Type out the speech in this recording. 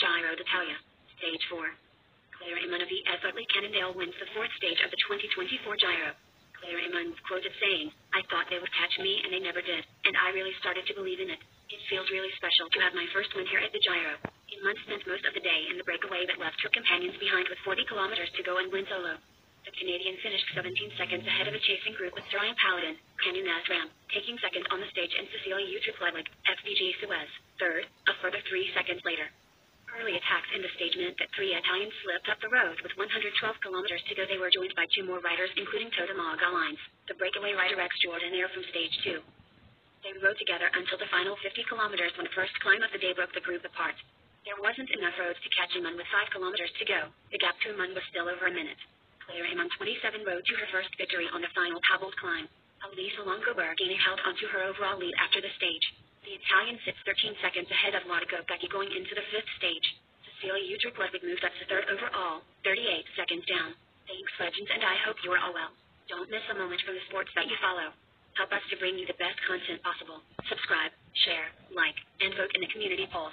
Giro d'Italia. Stage 4. Clara Emond of EF Oatly Cannondale wins the fourth stage of the 2024 Giro. Clara Emond quoted saying, I thought they would catch me and they never did, and I really started to believe in it. It feels really special to have my first win here at the Giro. Emond spent most of the day in the breakaway but left her companions behind with 40 kilometers to go and win solo. The Canadian finished 17 seconds ahead of a chasing group with Soraya Paladin, Canyon Nasram, taking second on the stage and Cecilie Uttrup Ludwig, FDJ Suez, third, a further three seconds later. Early attacks in the stage meant that three Italians slipped up the road with 112 kilometers to go. They were joined by two more riders, including Tota Lines, the breakaway rider Rex Jordanaire from stage two. They rode together until the final 50 kilometers when the first climb of the day broke the group apart. There wasn't enough roads to catch Emond with 5 kilometers to go. The gap to Emond was still over a minute. Clara Emond 27 rode to her first victory on the final cobbled climb. Elisa Longo Borghini held onto her overall lead after the stage. The Italian sits 13 seconds ahead of Lotte Kopecky going into the fifth stage. Cecilie Uttrup Ludwig moved up to third overall, 38 seconds down. Thanks, legends, and I hope you are all well. Don't miss a moment from the sports that you follow. Help us to bring you the best content possible. Subscribe, share, like, and vote in the community polls.